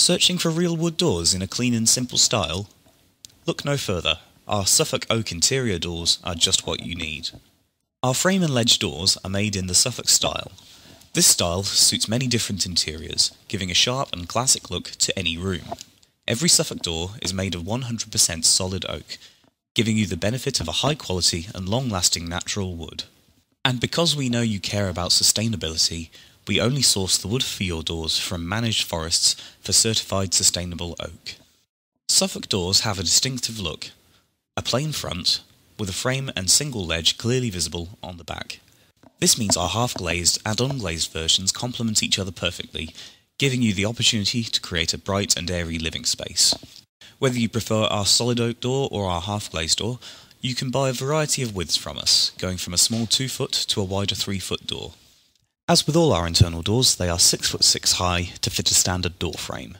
Searching for real wood doors in a clean and simple style? Look no further. Our Suffolk oak interior doors are just what you need. Our frame and ledge doors are made in the Suffolk style. This style suits many different interiors, giving a sharp and classic look to any room. Every Suffolk door is made of 100% solid oak, giving you the benefit of a high quality and long lasting natural wood. And because we know you care about sustainability, we only source the wood for your doors from managed forests for certified sustainable oak. Suffolk doors have a distinctive look, a plain front, with a frame and single ledge clearly visible on the back. This means our half glazed and unglazed versions complement each other perfectly, giving you the opportunity to create a bright and airy living space. Whether you prefer our solid oak door or our half glazed door, you can buy a variety of widths from us, going from a small 2 foot to a wider 3 foot door. As with all our internal doors, they are 6 foot 6 high to fit a standard door frame.